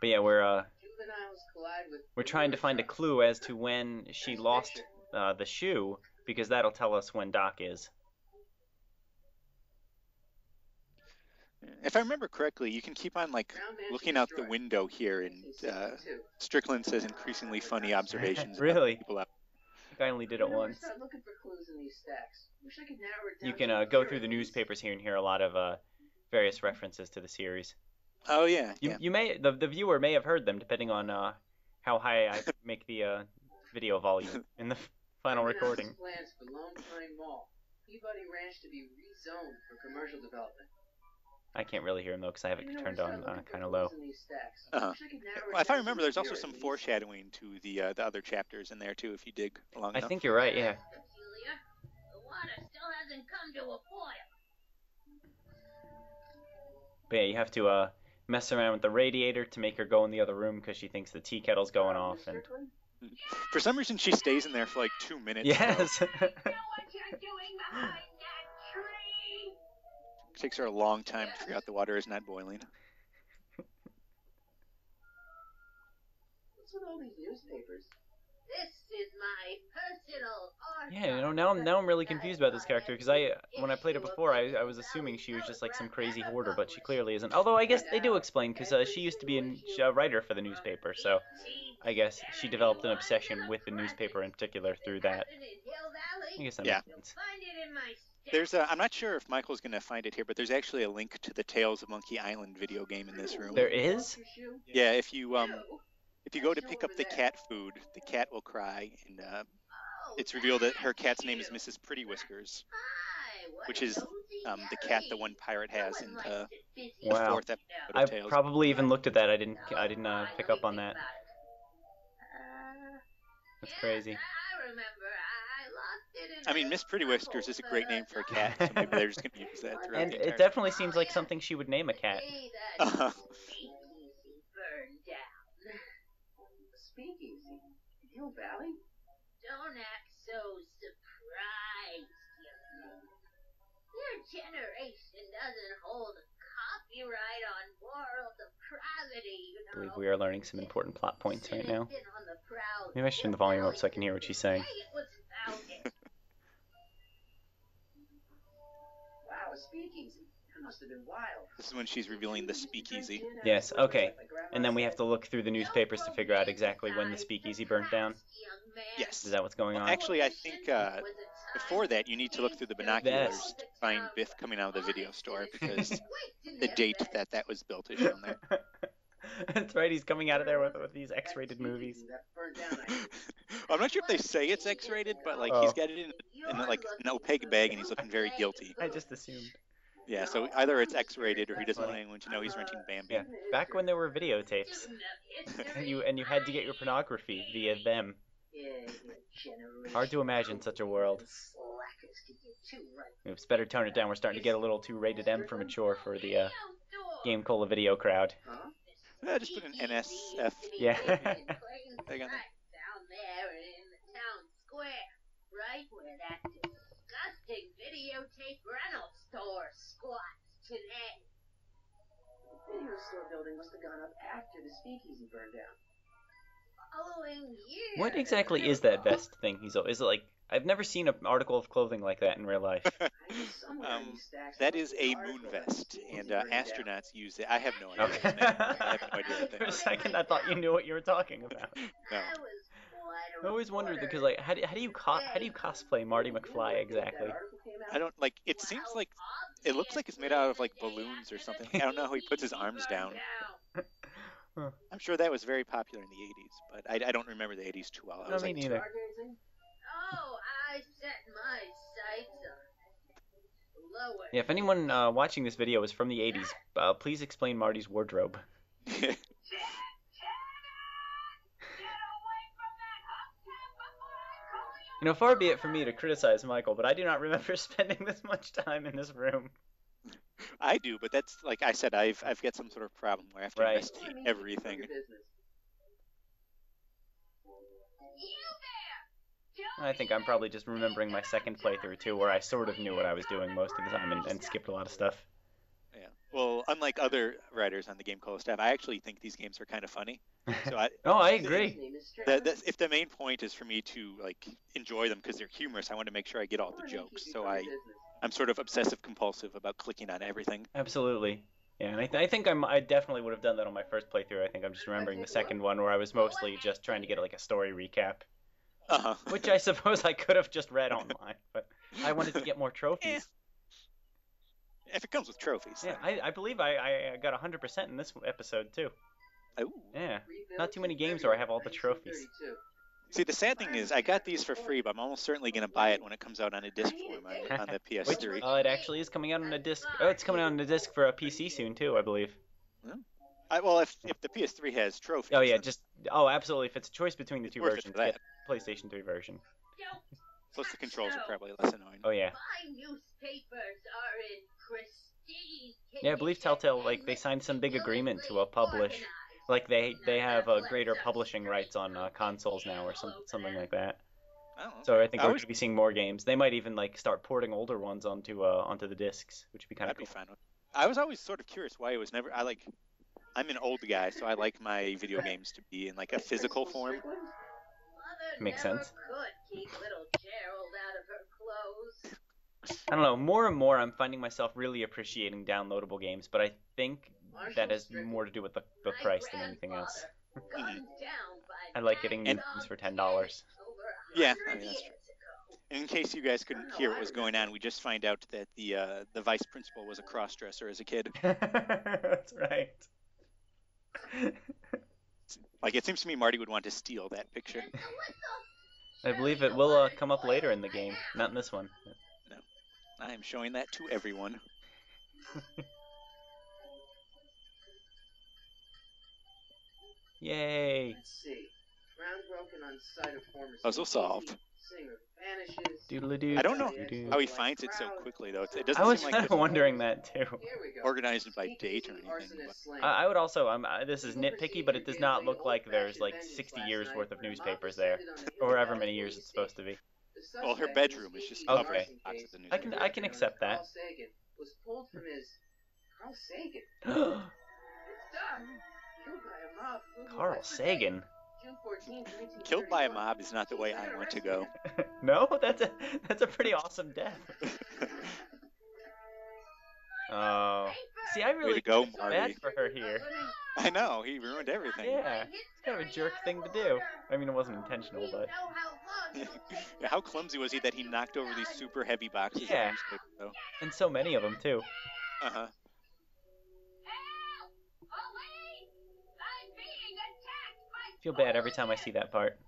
But yeah, we're uh, Juveniles collide with we're trying to find a clue as to when she lost uh, the shoe because that'll tell us when Doc is. If I remember correctly, you can keep on like looking out the window here, and uh, Strickland says increasingly funny observations. about Really? People out. I only did it You know, once. Start looking for clues in these stacks. Wish I could narrow it down You can uh, go through the newspapers here and hear a lot of uh, various references to the series. Oh yeah, You yeah. you may the the viewer may have heard them depending on uh, how high I make the uh, video volume in the final recording. Plans for Lone Pine Mall. Peabody Ranch to be rezoned for commercial development. I can't really hear him though because I have it You know, turned start on uh, kind of low. in these stacks. Uh-huh. Wish I could narrow it Well, if I remember, there's also some foreshadowing to the uh, the other chapters in there too, if you dig long I enough. think you're right. Yeah. Julia, the water still hasn't come to a boil. But yeah, you have to uh, mess around with the radiator to make her go in the other room because she thinks the tea kettle's going off. And For some reason, she stays in there for like two minutes. yes, know what you're doing behind that tree. It takes her a long time to figure out the water is not boiling. What's with all these newspapers? This is my personal archive. Yeah. You know now I'm now I'm really confused about this character because I when I played it before I I was assuming she was just like some crazy hoarder, but she clearly isn't. Although I guess they do explain because uh, she used to be a, a writer for the newspaper, so I guess she developed an obsession with the newspaper in particular through that. I guess that Yeah. makes sense. Find it in my stack. There's a, I'm not sure if Michael's going to find it here, but there's actually a link to the Tales of Monkey Island video game in this room. There is. Yeah, if you um if you go to pick up the cat food, the cat will cry, and uh, it's revealed that her cat's name is. Mrs. Pretty Whiskers, which is, um, the cat the one pirate has in the, the Wow. fourth episode you of I Tales. probably even looked at that. I didn't. I didn't uh, pick up on that. about it. Uh, That's crazy. I remember. I lost I mean, Miss Pretty Whiskers is a great name for a cat, so maybe they're just going to use that throughout And the it definitely seems like something she would name a cat. Uh-huh. speakeasy burned down. Speakeasy. Hill Valley? Don't act so surprised, young Your generation doesn't hold copyright on moral depravity, you I believe we are learning some important plot points right now. Citizen on. Maybe I should turn the volume up so I can hear what she's saying. Say it was founded. Wow, a speakeasy. That must have been wild. This is when she's revealing the speakeasy. Yes, okay. And then we have to look through the newspapers to figure out exactly when the speakeasy burnt down. Yes. Is that what's going Well, on? actually, I think uh, before that, you need to look through the binoculars Yes. To find Biff coming out of the video store because the date that that was built is shown there. That's right. He's coming out of there with, with these X-rated movies. That I I'm not sure if they say it's X-rated, but like Oh. he's got it in, in like an opaque bag and he's looking very guilty. I just assumed. Yeah, so either it's X-rated or he doesn't want anyone to know he's renting Bambi. Yeah. Back when there were videotapes, and you and you had to get your pornography via them. Yeah, yeah, generation. Hard to imagine such a world. Slackers to get too right. It's better tone it down. We're starting to get a little too rated M for mature for the uh, Game Cola video crowd. Huh? Uh, just put an NSF. Yeah. There you go. Down there in the town square, right where that disgusting videotape rental store squats today. The video store building must have gone up after the speakeasy burned down. Following year. What exactly is that vest thing? He's is it like I've never seen an article of clothing like that in real life. I guess somewhere in Um, these stacks That must is be a moon vest, and uh, astronauts use it. I have no idea. Okay. what its name is. I have no idea For a second, I thought you knew what you were talking about. No. I was quite a I always wondered because like how do, how do you co- how do you cosplay Marty McFly exactly? That article came out? I don't like. It seems like it looks like it's made out of like balloons or something. I don't know how he puts his arms down. I'm sure that was very popular in the 80s, but I, I don't remember the 80s too well. I No, was me like, neither. Stargazing? Oh, I set my sights on lower. Yeah, if anyone uh, watching this video is from the 80s, uh, please explain Marty's wardrobe. You know, far be it for me to criticize Michael, but I do not remember spending this much time in this room. I do, but that's like I said. I've I've got some sort of problem where I have to Right. investigate I mean, you everything. I think I'm probably just remembering my second playthrough too, where I sort of knew what I was doing most of the time and, and skipped a lot of stuff. Yeah. Well, unlike other writers on the Game Cola staff, I actually think these games are kind of funny. So I, oh, I agree. the, the, if the main point is for me to like enjoy them because they're humorous, I want to make sure I get all the Why don't you jokes. So I, business? I'm sort of obsessive compulsive about clicking on everything. Absolutely. Yeah, and I, th- I think I'm, I definitely would have done that on my first playthrough. I think I'm just remembering the second one where I was mostly just trying to get like a story recap, Uh-huh. which I suppose I could have just read online, but I wanted to get more trophies. if it comes with trophies. Yeah, I, I believe I, I got 100% in this episode too. Ooh. Yeah. Not too many games where I have all the trophies. 1932. See, the sad thing is, I got these for free, but I'm almost certainly going to buy it when it comes out on a disc form on, on the PS3. uh, it actually is coming out on a disc. Oh, it's coming out on a disc for a PC soon too, I believe. I, well, if if the PS3 has trophies. Oh yeah, then- just oh absolutely. If it's a choice between the two versions, for that. get PlayStation 3 version. plus the controls are probably less annoying. Oh yeah. My newspapers are in pristine Yeah, I believe Telltale like they signed some big agreement to uh, publish like they they have uh, greater publishing rights on uh, consoles now or some something like that. Oh, So I think I we're was- going to be seeing more games. They might even like start porting older ones onto uh onto the discs, which would be kind of That'd cool. be fine. with- I was always sort of curious why it was never. I like. I'm an old guy, so I like my video games to be in like a physical form. Makes sense. Could keep little Gerald out of her clothes. I don't know. More and more, I'm finding myself really appreciating downloadable games, but I think that has more to do with the, the price than anything else. grandfather gunned down by I like getting new gangs for ten dollars. kids over a Yeah, I mean, that's true. ago. In case you guys couldn't hear what was going on, we just find out that the uh, the vice principal was a crossdresser as a kid. That's right. Like it seems to me Marty would want to steal that picture. I believe it will uh, come up later in the game, not in this one. No, I am showing that to everyone. Yay! Let's see. Ground broken on site of former Puzzle solved. Singer vanishes. Doodly doo. I don't know doo-doo. How he finds it so quickly though. It doesn't I was seem kind like of wondering that too. Here we go. organized by date or anything. but- I I would also, um, uh, this is nitpicky, but it does not look like there's like 60 years worth of newspapers there, or however many years it's supposed to be. Well, her bedroom is just speaking covered arson in boxes case of I can I can accept that. Carl Sagan was pulled from his Carl Sagan. Carl Killed by a mob. moving Carl west of Sagan. June 14th, 1931. Killed by a mob is not the way I want to go. no, that's a that's a pretty awesome death. Oh, see, I really go, feel bad for her here. I know he ruined everything. Yeah, it's kind of a jerk thing to do. I mean, it wasn't intentional, but How clumsy was he that he knocked over these super heavy boxes Yeah. of newspaper though? and so many of them too. Uh huh. Feel bad every time I see that part.